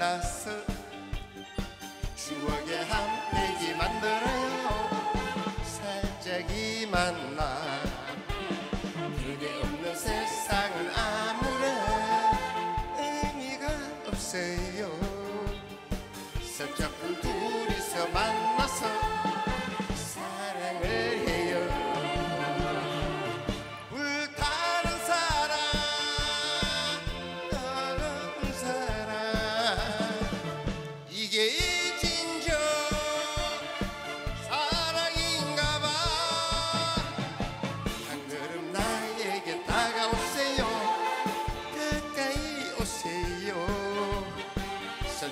만나서 추억의 한 페이지 만들어요 살짝이 만나. 그대 없는 세상은 아무런 의미가 없어요. 살짝쿵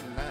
and